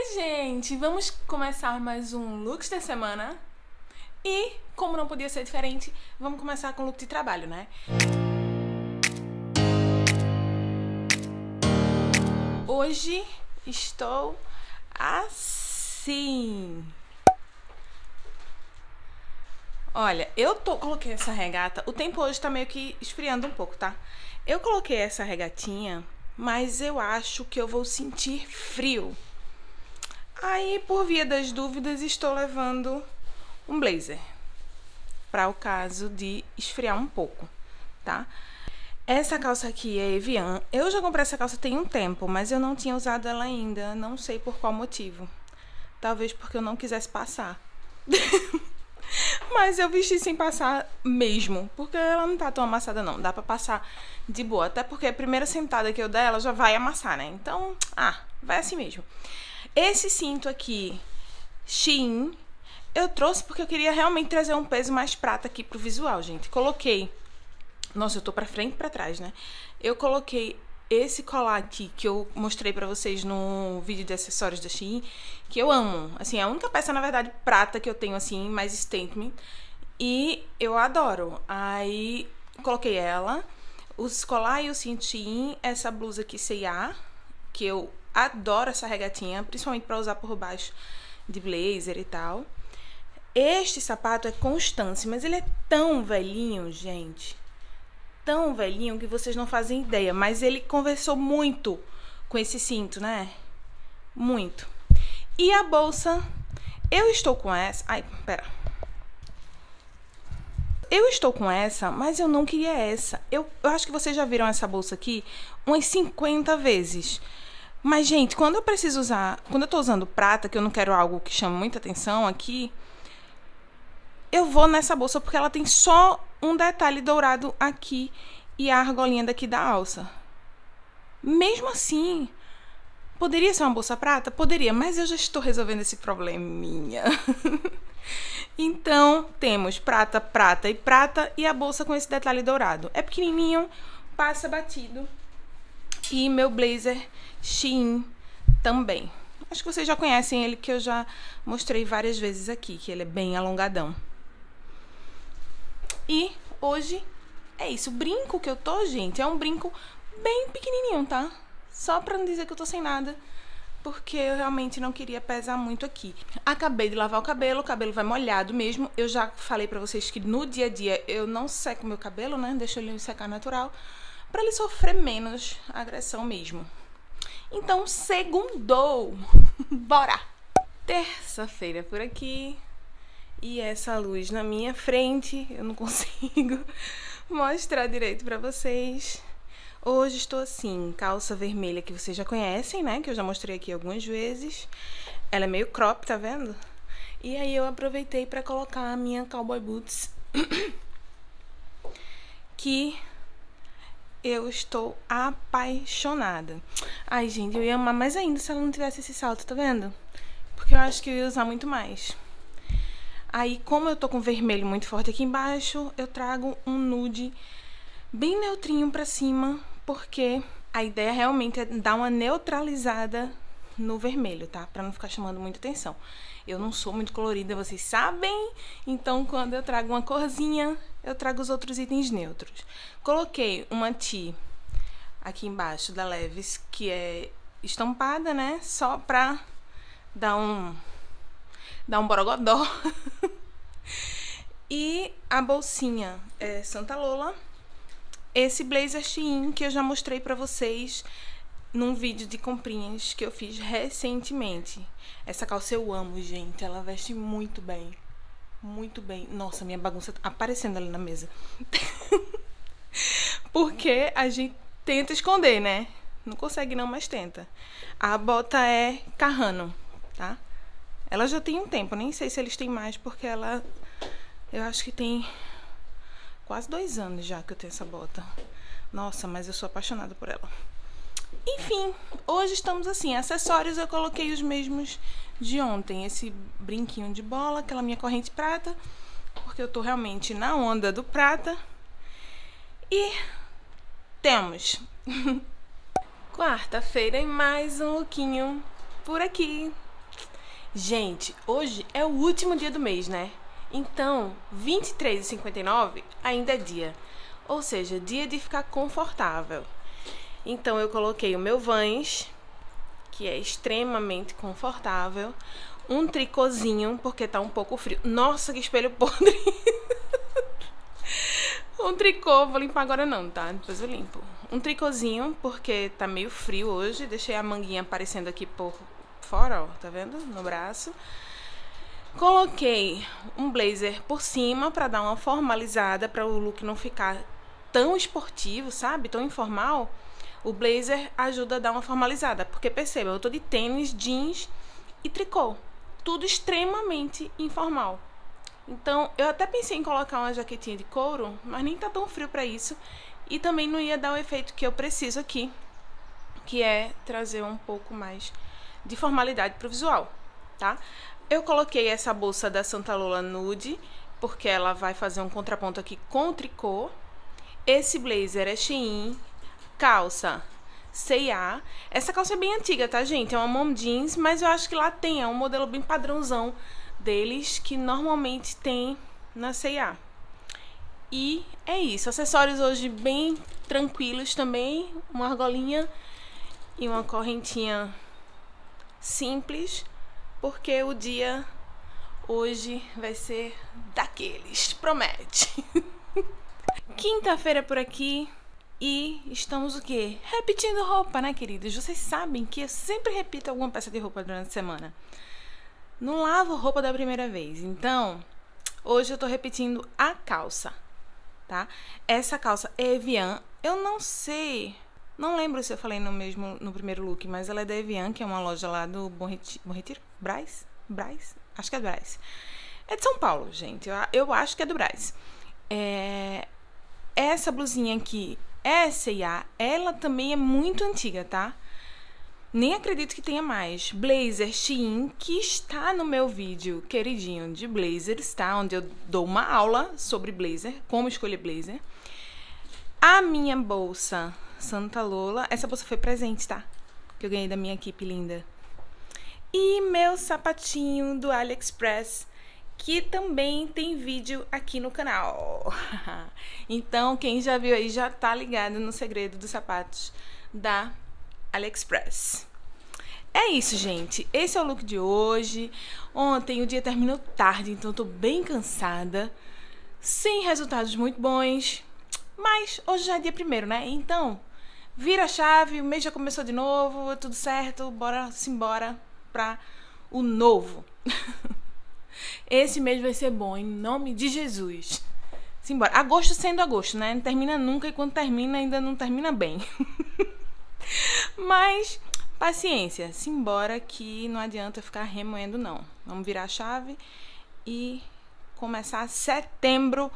Oi, gente! Vamos começar mais um Looks da semana. E, como não podia ser diferente, vamos começar com o look de trabalho, né? Hoje estou assim. Olha, eu tô, coloquei essa regata. O tempo hoje tá meio que esfriando um pouco, tá? Eu coloquei essa regatinha, mas eu acho que eu vou sentir frio. Aí, por via das dúvidas, estou levando um blazer para o caso de esfriar um pouco, tá? Essa calça aqui é Evian. Eu já comprei essa calça tem um tempo, mas eu não tinha usado ela ainda. Não sei por qual motivo. Talvez porque eu não quisesse passar. mas eu vesti sem passar mesmo, porque ela não tá tão amassada não. Dá para passar de boa, até porque a primeira sentada que eu der, ela já vai amassar, né? Então, ah, vai assim mesmo. Esse cinto aqui, Shein, eu trouxe porque eu queria realmente trazer um peso mais prata aqui pro visual, gente. Coloquei... Nossa, eu tô pra frente e pra trás, né? Eu coloquei esse colar aqui que eu mostrei pra vocês no vídeo de acessórios da Shein, que eu amo. Assim, é a única peça, na verdade, prata que eu tenho, assim, mais statement. E eu adoro. Aí, coloquei ela, os colar e o cinto Shein, essa blusa aqui C&A, que eu adoro essa regatinha, principalmente para usar por baixo de blazer e tal. Este sapato é Constance, mas ele é tão velhinho, gente. Tão velhinho que vocês não fazem ideia. Mas ele conversou muito com esse cinto, né? Muito. E a bolsa, eu estou com essa. Ai, pera. Eu estou com essa, mas eu não queria essa. Eu, eu acho que vocês já viram essa bolsa aqui umas 50 vezes. Mas, gente, quando eu preciso usar. Quando eu tô usando prata, que eu não quero algo que chame muita atenção aqui, eu vou nessa bolsa porque ela tem só um detalhe dourado aqui e a argolinha daqui da alça. Mesmo assim, poderia ser uma bolsa prata? Poderia, mas eu já estou resolvendo esse probleminha. então, temos prata, prata e prata e a bolsa com esse detalhe dourado. É pequenininho, passa batido. E meu blazer Shein também. Acho que vocês já conhecem ele, que eu já mostrei várias vezes aqui, que ele é bem alongadão. E hoje é isso. O brinco que eu tô, gente, é um brinco bem pequenininho, tá? Só pra não dizer que eu tô sem nada, porque eu realmente não queria pesar muito aqui. Acabei de lavar o cabelo, o cabelo vai molhado mesmo. Eu já falei pra vocês que no dia a dia eu não seco meu cabelo, né? Deixo ele secar natural, pra ele sofrer menos agressão mesmo. Então, segundou. Bora! Terça-feira por aqui. E essa luz na minha frente, eu não consigo mostrar direito para vocês. Hoje estou assim, calça vermelha que vocês já conhecem, né? Que eu já mostrei aqui algumas vezes. Ela é meio crop, tá vendo? E aí eu aproveitei para colocar a minha cowboy boots. que eu estou apaixonada. Ai, gente, eu ia amar mais ainda se ela não tivesse esse salto, tá vendo? Porque eu acho que eu ia usar muito mais. Aí, como eu tô com vermelho muito forte aqui embaixo, eu trago um nude bem neutrinho pra cima, porque a ideia realmente é dar uma neutralizada no vermelho, tá? Pra não ficar chamando muita atenção. Eu não sou muito colorida, vocês sabem. Então, quando eu trago uma corzinha, eu trago os outros itens neutros. Coloquei uma ti aqui embaixo da Leves, que é estampada, né? Só pra dar um... dar um borogodó. e a bolsinha é Santa Lola. Esse blazer Shein que eu já mostrei pra vocês num vídeo de comprinhas que eu fiz recentemente. Essa calça eu amo, gente. Ela veste muito bem. Muito bem. Nossa, minha bagunça tá aparecendo ali na mesa. Porque a gente tenta esconder, né? Não consegue não, mas tenta. A bota é Carrano, tá? Ela já tem um tempo, nem sei se eles têm mais, porque ela... Eu acho que tem quase dois anos já que eu tenho essa bota. Nossa, mas eu sou apaixonada por ela. Enfim, hoje estamos assim. Acessórios eu coloquei os mesmos de ontem. Esse brinquinho de bola, aquela minha corrente prata, porque eu tô realmente na onda do prata. E temos quarta-feira e mais um lookinho por aqui. Gente, hoje é o último dia do mês, né? Então, 23 e 59 ainda é dia. Ou seja, dia de ficar confortável. Então, eu coloquei o meu Vans, que é extremamente confortável. Um tricôzinho, porque tá um pouco frio. Nossa, que espelho podre! um tricô, vou limpar agora não, tá? Depois eu limpo. Um tricôzinho, porque tá meio frio hoje. Deixei a manguinha aparecendo aqui por fora, ó, tá vendo? No braço. Coloquei um blazer por cima para dar uma formalizada, para o look não ficar tão esportivo, sabe? Tão informal. O blazer ajuda a dar uma formalizada, porque perceba, eu tô de tênis, jeans e tricô. Tudo extremamente informal. Então, eu até pensei em colocar uma jaquetinha de couro, mas nem tá tão frio para isso. E também não ia dar o efeito que eu preciso aqui, que é trazer um pouco mais de formalidade para o visual, tá? Eu coloquei essa bolsa da Santa Lola Nude, porque ela vai fazer um contraponto aqui com tricô. Esse blazer é Shein, calça C&A. Essa calça é bem antiga, tá, gente? É uma mom jeans, mas eu acho que lá tem, é um modelo bem padrãozão deles, que normalmente tem na C&A. E é isso, acessórios hoje bem tranquilos também, uma argolinha e uma correntinha simples, porque o dia hoje vai ser daqueles, promete. Quinta-feira por aqui e estamos o quê? Repetindo roupa, né, queridos? Vocês sabem que eu sempre repito alguma peça de roupa durante a semana. Não lavo roupa da primeira vez, então hoje eu tô repetindo a calça, tá? Essa calça Evian, eu não sei não lembro se eu falei no mesmo no primeiro look, mas ela é da Evian, que é uma loja lá do Bom Retiro. Bom Retiro? Braz? Braz? Acho que é Braz. É de São Paulo, gente. Eu, eu acho que é do Braz. É, essa blusinha aqui é C&A. Ela também é muito antiga, tá? Nem acredito que tenha mais. Blazer Shein, que está no meu vídeo queridinho de blazers, tá? Onde eu dou uma aula sobre blazer, como escolher blazer. A minha bolsa Santa Lola. Essa bolsa foi presente, tá? Que eu ganhei da minha equipe linda. E meu sapatinho do AliExpress, que também tem vídeo aqui no canal. então, quem já viu aí já tá ligado no segredo dos sapatos da AliExpress. É isso, gente. Esse é o look de hoje. Ontem o dia terminou tarde, então tô bem cansada. Sem resultados muito bons. Mas hoje já é dia primeiro, né? Então, vira a chave, o mês já começou de novo, tudo certo, bora simbora pra o novo. Esse mês vai ser bom, em nome de Jesus. Simbora. Agosto sendo agosto, né? Não termina nunca e quando termina ainda não termina bem. Mas paciência, simbora que não adianta ficar remoendo não. Vamos virar a chave e começar setembro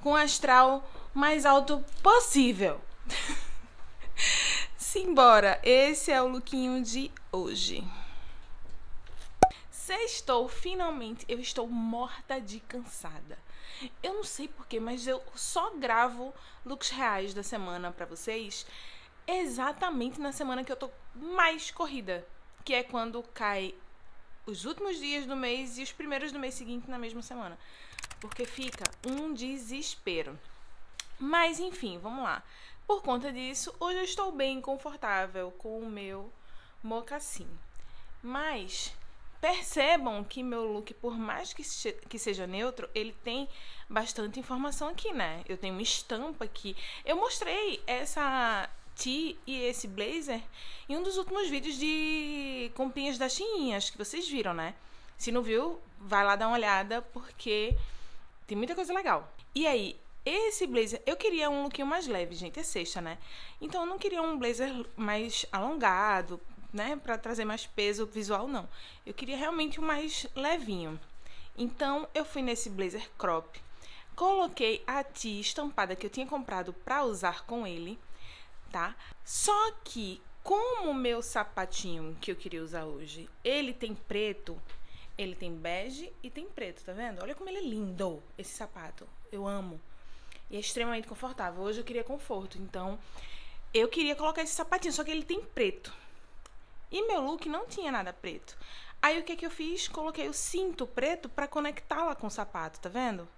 com o astral mais alto possível. Simbora, esse é o lookinho de hoje. Sextou, finalmente, eu estou morta de cansada. Eu não sei porquê, mas eu só gravo looks reais da semana para vocês exatamente na semana que eu tô mais corrida, que é quando cai os últimos dias do mês e os primeiros do mês seguinte na mesma semana. Porque fica um desespero. Mas enfim, vamos lá. Por conta disso, hoje eu estou bem confortável com o meu mocassim. Mas percebam que meu look, por mais que, que seja neutro, ele tem bastante informação aqui, né? Eu tenho uma estampa aqui. Eu mostrei essa tee e esse blazer em um dos últimos vídeos de comprinhas da Shein, acho que vocês viram, né? Se não viu, vai lá dar uma olhada, porque tem muita coisa legal. E aí, esse blazer, eu queria um lookinho mais leve, gente, é sexta, né? Então eu não queria um blazer mais alongado, né, para trazer mais peso visual não. Eu queria realmente um mais levinho. Então eu fui nesse blazer crop, coloquei a tia estampada que eu tinha comprado para usar com ele, tá? Só que como o meu sapatinho que eu queria usar hoje, ele tem preto, ele tem bege e tem preto, tá vendo? Olha como ele é lindo, esse sapato. Eu amo. E é extremamente confortável. Hoje eu queria conforto, então eu queria colocar esse sapatinho, só que ele tem preto. E meu look não tinha nada preto. Aí o que que eu fiz? Coloquei o cinto preto para conectá-la com o sapato, tá vendo?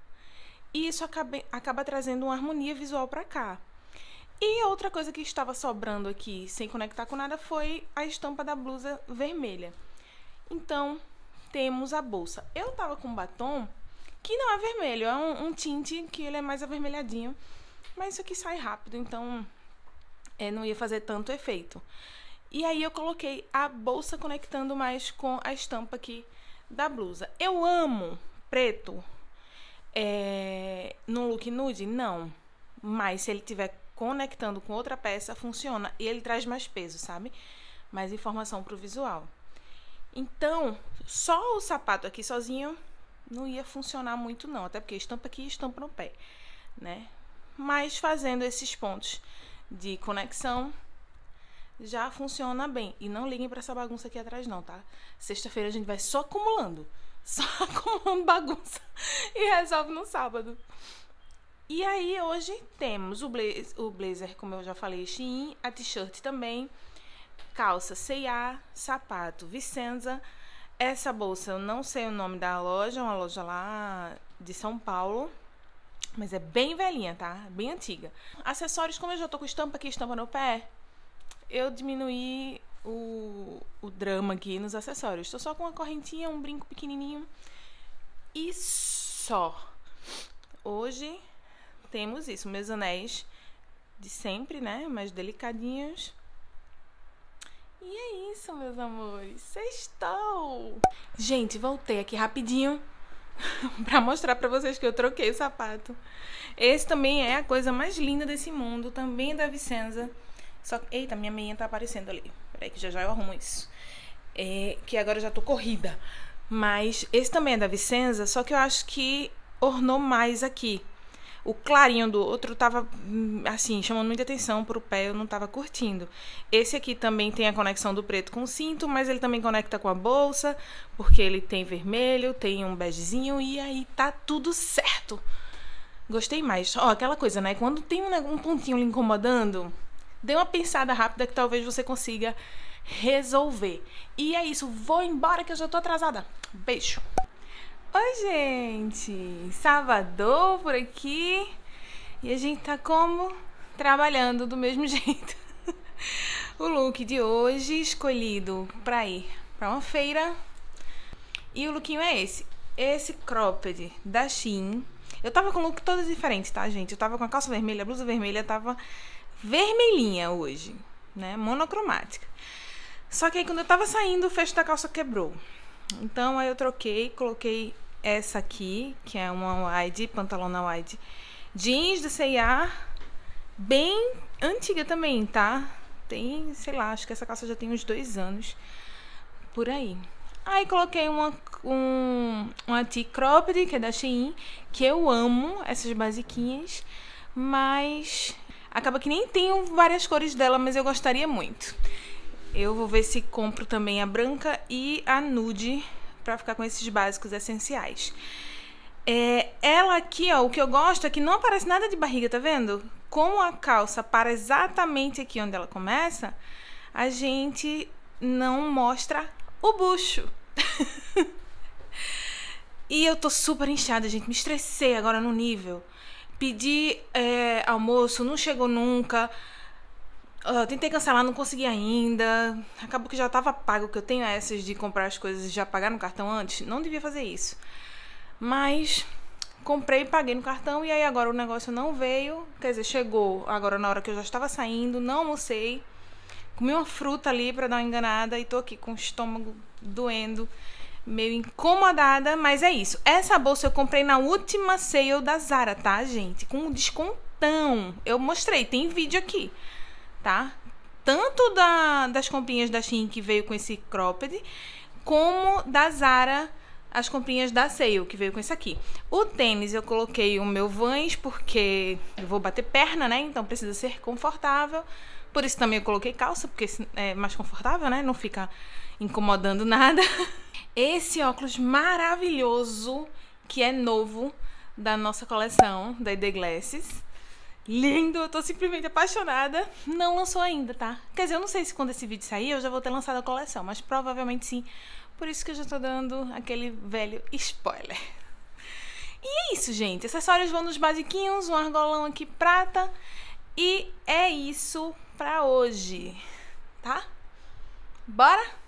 E isso acaba, acaba trazendo uma harmonia visual para cá. E outra coisa que estava sobrando aqui, sem conectar com nada, foi a estampa da blusa vermelha. Então, temos a bolsa. Eu tava com batom que não é vermelho, é um, um tinte que ele é mais avermelhadinho. Mas isso aqui sai rápido, então é, não ia fazer tanto efeito. E aí eu coloquei a bolsa conectando mais com a estampa aqui da blusa. Eu amo preto é, no look nude? Não. Mas se ele tiver conectando com outra peça, funciona. E ele traz mais peso, sabe? Mais informação pro visual. Então, só o sapato aqui sozinho não ia funcionar muito não. Até porque estampa aqui e estampa no pé, né? Mas fazendo esses pontos de conexão já funciona bem. E não liguem para essa bagunça aqui atrás, não, tá? Sexta-feira a gente vai só acumulando. Só acumulando bagunça. E resolve no sábado. E aí, hoje temos o blazer, o blazer como eu já falei, Shein, a t-shirt também, calça C&A, sapato Vicenza. Essa bolsa, eu não sei o nome da loja, é uma loja lá de São Paulo. Mas é bem velhinha, tá? Bem antiga. Acessórios, como eu já tô com estampa aqui, estampa no pé, eu diminuí o, o drama aqui nos acessórios. Estou só com uma correntinha, um brinco pequenininho e só. Hoje temos isso, meus anéis de sempre, né? Mais delicadinhos. E é isso, meus amores. Sextou! Gente, voltei aqui rapidinho para mostrar para vocês que eu troquei o sapato. Esse também é a coisa mais linda desse mundo, também é da Vicenza. Só que, eita, minha meinha tá aparecendo ali. Peraí que já já eu arrumo isso. É, que agora eu já tô corrida. Mas esse também é da Vicenza, só que eu acho que ornou mais aqui. O clarinho do outro tava, hum, assim, chamando muita atenção pro pé, eu não tava curtindo. Esse aqui também tem a conexão do preto com o cinto, mas ele também conecta com a bolsa, porque ele tem vermelho, tem um begezinho e aí tá tudo certo. Gostei mais. Ó, aquela coisa, né? Quando tem um, um pontinho lhe incomodando, Dê uma pensada rápida que talvez você consiga resolver. E é isso, vou embora que eu já tô atrasada. Beijo. Oi, gente. Salvador por aqui. E a gente tá como? Trabalhando do mesmo jeito. o look de hoje escolhido para ir para uma feira. E o lookinho é esse. Esse cropped da Shein. Eu tava com look todo diferente, tá, gente? Eu tava com a calça vermelha, a blusa vermelha, tava vermelhinha hoje, né? Monocromática. Só que aí quando eu tava saindo, o fecho da calça quebrou. Então aí eu troquei, coloquei essa aqui, que é uma wide, pantalona wide, jeans de C&A, bem antiga também, tá? Tem, sei lá, acho que essa calça já tem uns dois anos, por aí. Aí coloquei uma, um, uma T-cropped, que é da Shein, que eu amo, essas basiquinhas, mas Acaba que nem tenho várias cores dela, mas eu gostaria muito. Eu vou ver se compro também a branca e a nude para ficar com esses básicos essenciais. É, ela aqui, ó, o que eu gosto é que não aparece nada de barriga, tá vendo? Como a calça para exatamente aqui onde ela começa, a gente não mostra o bucho. e eu tô super inchada, gente. Me estressei agora no nível. Pedi é, almoço, não chegou nunca. Uh, tentei cancelar, não consegui ainda. Acabou que já estava pago, que eu tenho essas de comprar as coisas e já pagar no cartão antes. Não devia fazer isso. Mas comprei, paguei no cartão e aí agora o negócio não veio. Quer dizer, chegou agora na hora que eu já estava saindo, não almocei. Comi uma fruta ali para dar uma enganada e tô aqui com o estômago doendo meio incomodada, mas é isso. Essa bolsa eu comprei na última sale da Zara, tá, gente? Com um descontão. Eu mostrei, tem vídeo aqui, tá? Tanto da, das comprinhas da Shein que veio com esse cropped, como da Zara as comprinhas da Sale, que veio com esse aqui. O tênis eu coloquei o meu Vans, porque eu vou bater perna, né? Então precisa ser confortável. Por isso também eu coloquei calça, porque é mais confortável, né? Não fica incomodando nada. esse óculos maravilhoso que é novo da nossa coleção da The Glasses. Lindo, eu tô simplesmente apaixonada. Não lançou ainda, tá? Quer dizer, eu não sei se quando esse vídeo sair eu já vou ter lançado a coleção, mas provavelmente sim, Por isso que eu já tô dando aquele velho spoiler. E é isso, gente. Acessórios vão nos basiquinhos, um argolão aqui prata. E é isso pra hoje, tá? Bora?